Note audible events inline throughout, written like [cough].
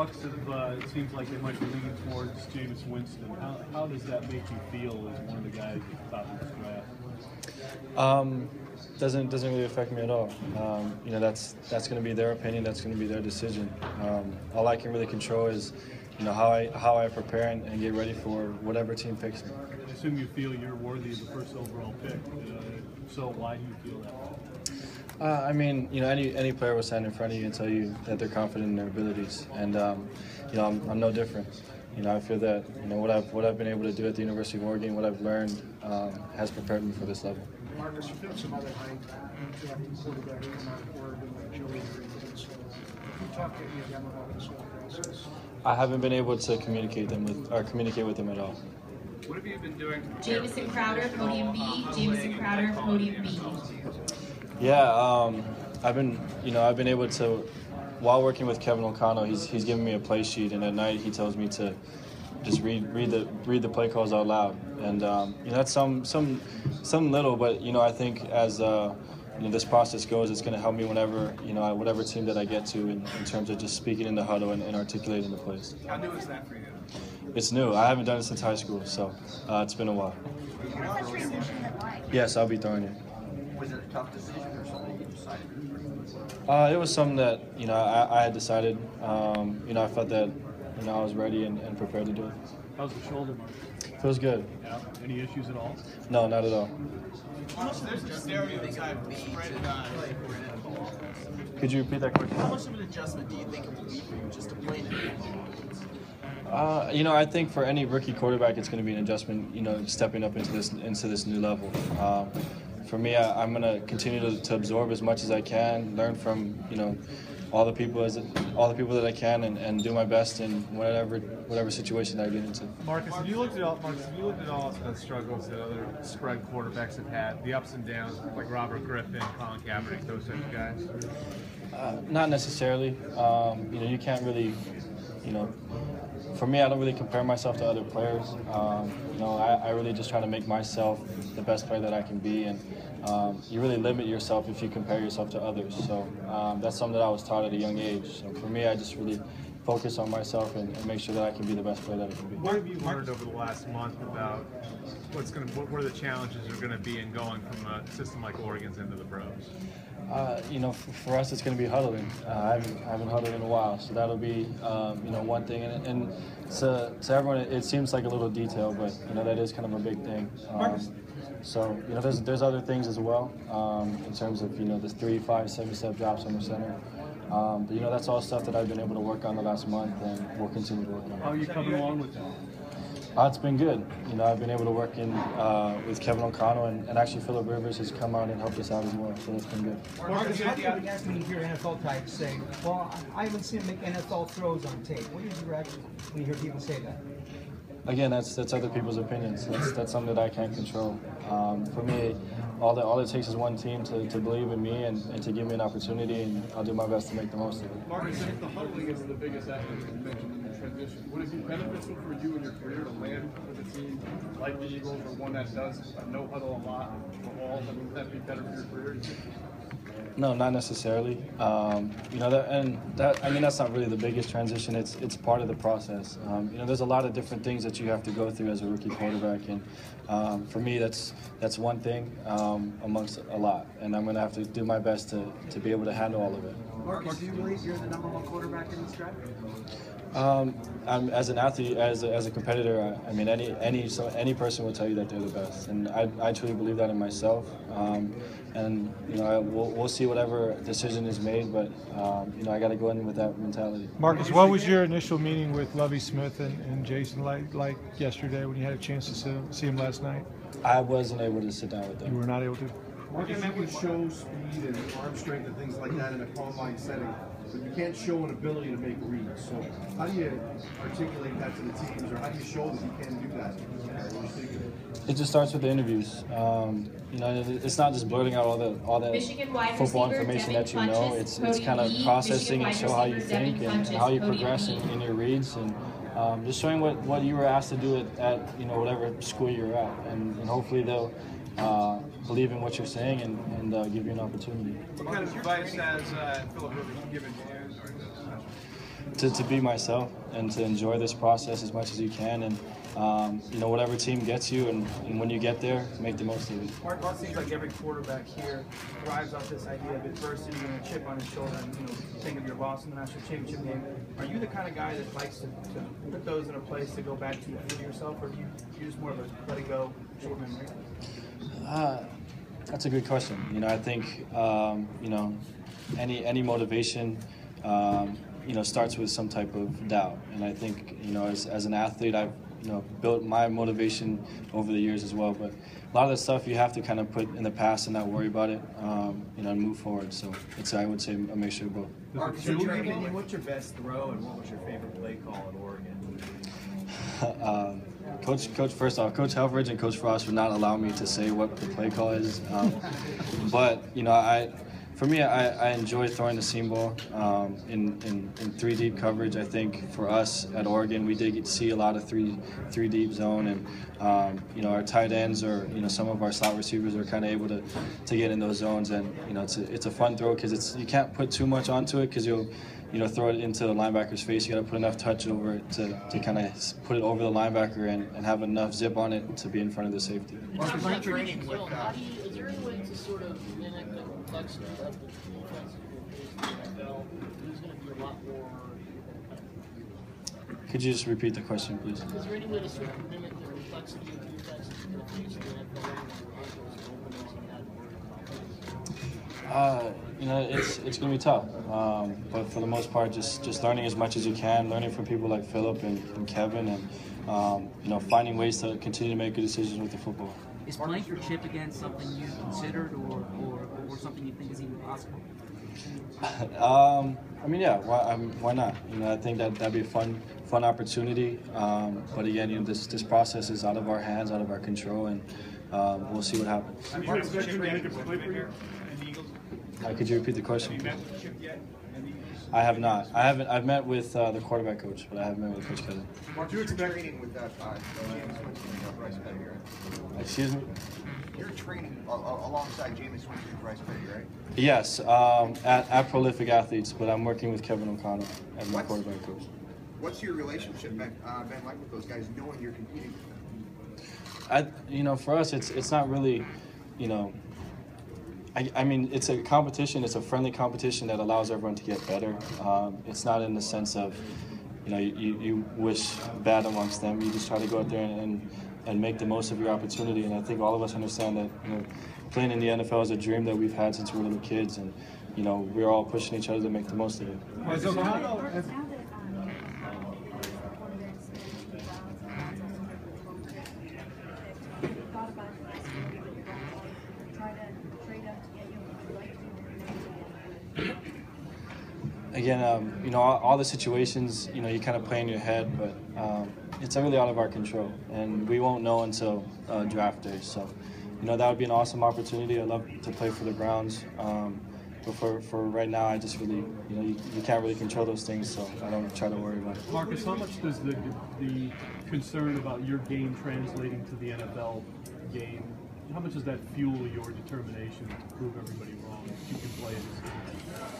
Bucs have, uh, it seems like they might be leaning towards Jameis Winston. How, how does that make you feel as one of the guys at the top of this draft? Um, doesn't doesn't really affect me at all. Um, you know, that's that's going to be their opinion. That's going to be their decision. Um, all I can really control is, you know, how I how I prepare and, and get ready for whatever team picks me. I assume you feel you're worthy of the first overall pick. Uh, so why do you feel that? Uh, I mean, you know, any any player will stand in front of you and tell you that they're confident in their abilities, and um, you know, I'm, I'm no different. You know, I feel that you know what I've what I've been able to do at the University of Oregon, what I've learned, um, has prepared me for this level. Marcus, you have some other high drafting quarterbacks come out of Oregon, like Joey Green. Can you talk to any of them about this whole process? I haven't been able to communicate them with or communicate with them at all. What have you been doing? to Jamison Crowder, podium B. Jamison Crowder, podium B. Yeah, um, I've been, you know, I've been able to, while working with Kevin O'Connell, he's he's giving me a play sheet, and at night he tells me to just read read the read the play calls out loud, and um, you know that's some some some little, but you know I think as uh, you know this process goes, it's going to help me whenever you know whatever team that I get to in, in terms of just speaking in the huddle and, and articulating the plays. How new is that for you? It's new. I haven't done it since high school, so uh, it's been a while. What's the transition been like? Yes, I'll be throwing it. Was it a tough decision or something you decided? Uh, it was something that you know I, I had decided. Um, you know, I felt that you know I was ready and, and prepared to do it. How's the shoulder, Mark? Feels good. Yeah. Any issues at all? No, not at all. There's a stereotype spread guys. Could you repeat that question? How much of an adjustment do you think it will be for you just to play in it? Uh, you know, I think for any rookie quarterback, it's going to be an adjustment. You know, stepping up into this into this new level. Um, for me, I, I'm going to continue to, to absorb as much as I can, learn from you know all the people as all the people that I can, and, and do my best in whatever whatever situation I get into. Marcus, have you looked at all Marcus, have you looked at all the struggles that other spread quarterbacks have had, the ups and downs, like Robert Griffin, Colin Kaepernick, those types of guys? Uh, not necessarily. Um, you know, you can't really, you know, for me, I don't really compare myself to other players. Um, you know, I, I really just try to make myself the best player that I can be, and um, you really limit yourself if you compare yourself to others. So um, that's something that I was taught at a young age. So for me, I just really focus on myself and, and make sure that I can be the best player that I can be. What have you learned over the last month about what's going to, what, what are the challenges are going to be in going from a system like Oregon's into the pros? Uh, you know, for, for us, it's going to be huddling. Uh, I, haven't, I haven't huddled in a while, so that'll be, um, you know, one thing. And, and to, to everyone, it, it seems like a little detail, but you know, that is kind of a big thing. Um, so you know, there's there's other things as well um, in terms of you know the three, five, seven step drops on the center. Um, but you know, that's all stuff that I've been able to work on the last month, and we'll continue to work on. How are you coming along with that? Uh, it's been good. You know, I've been able to work in uh, with Kevin O'Connell, and, and actually Philip Rivers has come out and helped us out as well. So it's been good. Marcus, how do you react when you hear NFL types say, well, I haven't seen him make NFL throws on tape? What is your reaction when you hear people say that? Again, that's that's other people's opinions. That's that's something that I can't control. Um, for me, all that all it takes is one team to, to believe in me and, and to give me an opportunity, and I'll do my best to make the most of it. Marcus, if the huddling is the biggest aspect you mentioned the transition, would it be beneficial for you in your career to land with a team like the Eagles or one that does a no huddle a lot for all? I mean, would that be better for your career? do you think? No, not necessarily. Um, you know, that, and that I mean that's not really the biggest transition. It's it's part of the process. Um, you know, there's a lot of different things that you have to go through as a rookie quarterback, and um, for me, that's that's one thing um, amongst a lot, and I'm going to have to do my best to, to be able to handle all of it. Marcus, do you believe you're the number one quarterback in this draft? Um, I'm, as an athlete, as a, as a competitor, I, I mean, any any so any person will tell you that they're the best, and I, I truly believe that in myself. Um, and you know, I, we'll, we'll see whatever decision is made, but um, you know, I got to go in with that mentality. Marcus, what was your initial meeting with Lovie Smith and, and Jason like, like yesterday when you had a chance to see, see him last night? I wasn't able to sit down with them. You were not able to? Marcus, you can show speed and arm strength and things like that in a combine setting, but you can't show an ability to make reads. So how do you articulate that to the teams, or how do you show that you can do that? It just starts with the interviews. Um, you know, it's not just blurting out all the all the Michigan wide football information Devin that you know. It's it's kind of processing and show how you receiver think Devin and how you progress in, in your reads and um, just showing what, what you were asked to do at, at you know whatever school you're at, and, and hopefully they'll uh, believe in what you're saying and, and uh, give you an opportunity. What kind of advice has uh, Philip Rivers given to you during this session? to, to be myself and to enjoy this process as much as you can, and um, you know whatever team gets you, and, and when you get there, make the most of it. Mark, it seems like every quarterback here thrives off this idea of adversity and a chip on his shoulder. And, you know, think of your loss in the national championship game. Are you the kind of guy that likes to, to put those in a place to go back to for yourself, or do you use more of a let it go, short memory? Uh, that's a good question. You know, I think um, you know any any motivation. Um, you know, starts with some type of doubt, and I think you know, as, as an athlete, I've you know built my motivation over the years as well. But a lot of the stuff you have to kind of put in the past and not worry about it, um, you know, and move forward. So it's I would say a mixture of both. Mark, in your opinion, what's your best throw and what was your favorite play call at Oregon? [laughs] um, Coach, Coach, first off, Coach Helfrich and Coach Frost would not allow me to say what the play call is. Um, but you know, I, for me, I, I enjoy throwing the seam ball um, in, in, in three deep coverage. I think for us at Oregon, we did get to see a lot of three three deep zone, and um, you know, our tight ends or you know some of our slot receivers are kind of able to, to get in those zones, and you know, it's a, it's a fun throw because it's you can't put too much onto it because you'll you know, throw it into the linebacker's face. You got to put enough touch over it to, to kind of put it over the linebacker and, and have enough zip on it to be in front of the safety. Mark, training with, How uh, do you, is there any way to sort of mimic complexity of the defense NFL? Going to be a lot more. Could you just repeat the question, please? Is there any way to sort of mimic the complexity of the defense in the face of the NFL where aren't those openings and that Uh, you know, it's it's gonna be tough, um, but for the most part, just just learning as much as you can, learning from people like Philip and, and Kevin, and um, you know, finding ways to continue to make good decisions with the football. Is playing for Chip again something you considered or, or, or something you think is even possible? [laughs] um, I mean, yeah, why, I mean, why not? You know, I think that that'd be a fun, fun opportunity. Um, but again, you know, this this process is out of our hands, out of our control, and um, we'll see what happens. Have you expect him to a play for you? Uh, could you repeat the question? I have not. I haven't. I've met with uh, the quarterback coach, but I haven't met with Coach Kevin. Mark, you're training with that, uh, Jameis Winston and Bryce Petty, right? Excuse me. You're training alongside Jameis Winston and Bryce Petty, right? Yes, um, at, at Prolific Athletes, but I'm working with Kevin O'Connell as my What? quarterback coach. What's your relationship been, uh, been like with those guys, knowing you're competing with them? I, you know, for us, it's it's not really, you know. I, I mean, it's a competition. It's a friendly competition that allows everyone to get better. Um, it's not in the sense of, you know, you, you wish bad amongst them. You just try to go out there and, and, and make the most of your opportunity. And I think all of us understand that, you know, playing in the NFL is a dream that we've had since we were little kids, and you know, we're all pushing each other to make the most of it. Has O'Connell, has- Now that, um, quarterbacks make big balance and balance on the quarterback, thought about the possibility that you're going to try to trade up to get you the right team. Again, um, you know, all, all the situations, you know, you kind of play in your head, but um, it's really out of our control, and we won't know until uh, draft day. So, you know, that would be an awesome opportunity. I'd love to play for the Browns, um, but for, for right now, I just really, you know, you, you can't really control those things, so I don't try to worry about it. Marcus, how much does the the concern about your game translating to the NFL game? How much does that fuel your determination to prove everybody wrong? That you can play in this?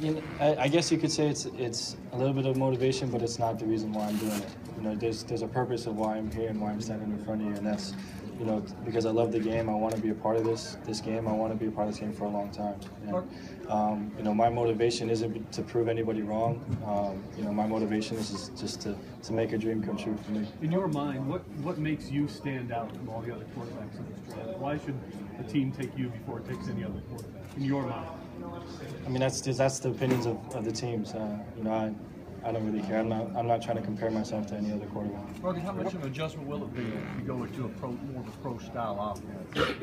You know, I, I guess you could say it's it's a little bit of motivation, but it's not the reason why I'm doing it. You know, there's there's a purpose of why I'm here and why I'm standing in front of you, and that's, you know, because I love the game. I want to be a part of this this game. I want to be a part of this game for a long time. And, um, you know, my motivation isn't to prove anybody wrong. Um, you know, my motivation is just, just to, to make a dream come true for me. In your mind, what what makes you stand out from all the other quarterbacks in this draft? Why should a team take you before it takes any other quarterback? In your mind. I mean, that's just, that's the opinions of, of the teams. Uh, you know, I, I don't really care. I'm not I'm not trying to compare myself to any other quarterback. How much of an adjustment will it be if you go into a pro, more of a pro style offense?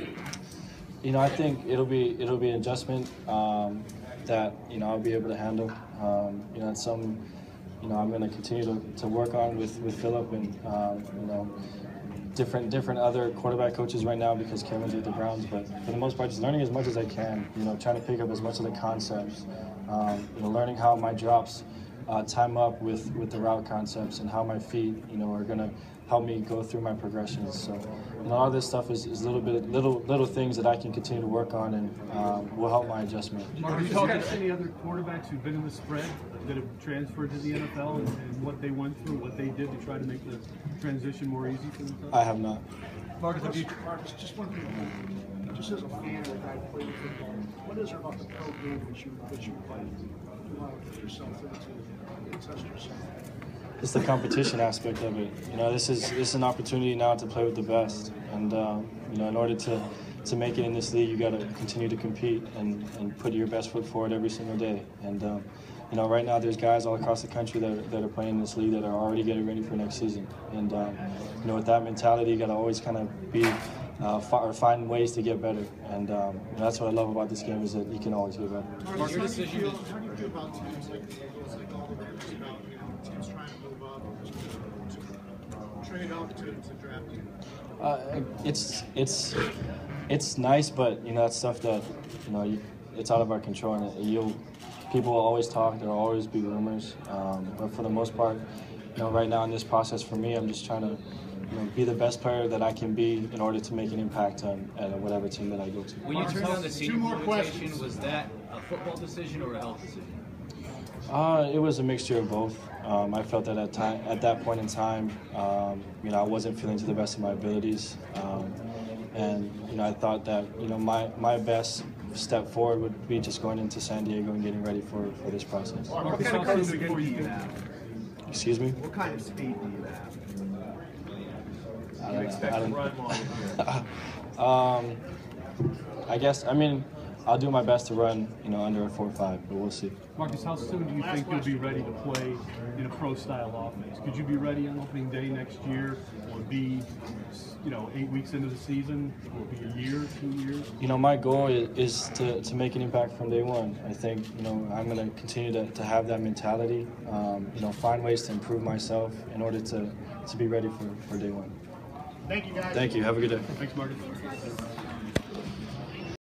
You know, I think it'll be it'll be an adjustment um, that you know I'll be able to handle. Um, you know, it's some you know I'm going to continue to, to work on with with Philip and um, you know different different other quarterback coaches right now because Kevin's with the Browns. But for the most part, just learning as much as I can. You know, trying to pick up as much of the concepts. Um, you know, learning how my drops uh, time up with, with the route concepts and how my feet, you know, are gonna help me go through my progressions. So, you know, all this stuff is, is little bit little little things that I can continue to work on and um, will help my adjustment. Mark, have you talked to any other quarterbacks who've been in the spread that have transferred to the NFL and, and what they went through, what they did to try to make the transition more easy for themselves? I have not. Marcus, have you? Marcus, just one thing, just as a fan of a guy who played football, what is it about the pro game that you, that you like, you want to put yourself into, yourself? It's the competition aspect of it. You know, this is this is an opportunity now to play with the best, and um, you know, in order to to make it in this league, you got to continue to compete and, and put your best foot forward every single day. And um, you know, right now there's guys all across the country that are, that are playing in this league that are already getting ready for next season. And um, you know, with that mentality, you got to always kind of be uh, or find ways to get better. And um, that's what I love about this game is that you can always get better. How do you feel, how do you feel about teams like the Eagles, like all the Rams, about, you know, teams trying to move up, to trade up to, to draft you? Uh, it's it's it's nice, but you know that's stuff that you know you, it's out of our control, and you'll people will always talk. There will always be rumors, um, but for the most part, you know, right now in this process for me, I'm just trying to you know be the best player that I can be in order to make an impact on at whatever team that I go to. When you turned down the senior more rotation, questions. was that a football decision or a health decision? Uh, it was a mixture of both. Um, I felt that at time at that point in time, um, you know, I wasn't feeling to the best of my abilities, um, and you know, I thought that you know my my best step forward would be just going into San Diego and getting ready for, for this process. Marcus, how soon before you think? Excuse me. What kind of speed do you have? I don't know. expect I to don't- um, I guess I mean I'll do my best to run you know under a four five, but we'll see. Marcus, how soon do you think you'll be ready to play in a pro-style offense? Could you be ready on opening day next year, or be, you know, eight weeks into the season, or be a year, two years? You know, my goal is, is to, to make an impact from day one. I think, you know, I'm going to continue to, to have that mentality, um, you know, find ways to improve myself in order to, to be ready for, for day one. Thank you, guys. Thank you. Have a good day. Thanks, Marcus.